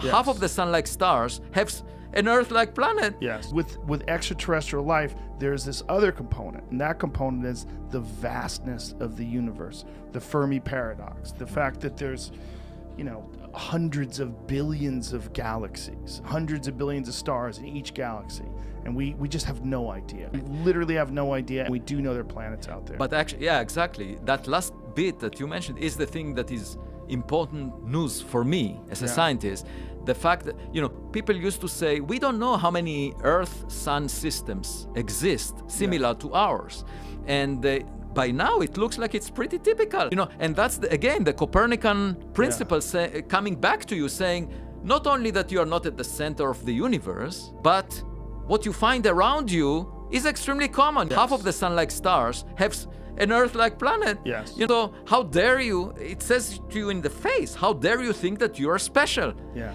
Half of the sun-like stars have an Earth-like planet. Yes. With with extraterrestrial life, there's this other component, and that component is the vastness of the universe, the Fermi paradox, the fact that there's, you know, hundreds of billions of galaxies, hundreds of billions of stars in each galaxy, and we we just have no idea. We literally have no idea, and we do know there are planets out there. But actually, yeah, exactly. That last bit that you mentioned is the thing that is important news for me as a Yeah. scientist. The fact that, you know, people used to say, we don't know how many Earth sun systems exist similar to ours. And uh, by now it looks like it's pretty typical, you know, and that's the, again the Copernican principle say, coming back to you saying not only that you are not at the center of the universe, but what you find around you is extremely common. Half of the sun-like stars have an Earth-like planet. Yes. You know, how dare you? It says to you in the face, how dare you think that you are special? yeah.